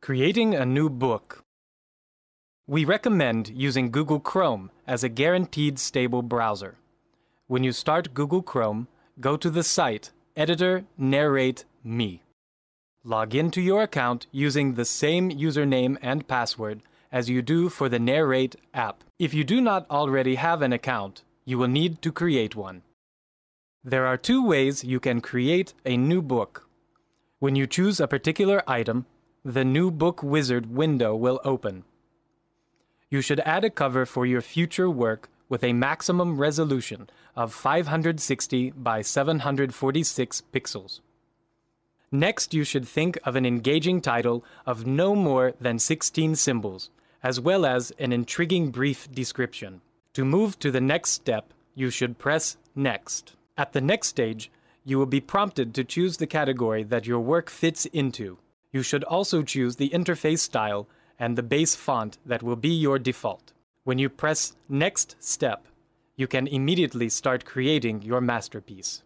Creating a new book. We recommend using Google Chrome as a guaranteed stable browser. When you start Google Chrome, go to the site Editor NARR8 Me. Log into your account using the same username and password as you do for the NARR8 app. If you do not already have an account, you will need to create one. There are two ways you can create a new book. When you choose a particular item, the new book wizard window will open. You should add a cover for your future work with a maximum resolution of 560 by 746 pixels. Next, you should think of an engaging title of no more than 16 symbols, as well as an intriguing brief description. To move to the next step, you should press Next. At the next stage, you will be prompted to choose the category that your work fits into. You should also choose the interface style and the base font that will be your default. When you press Next Step, you can immediately start creating your masterpiece.